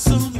some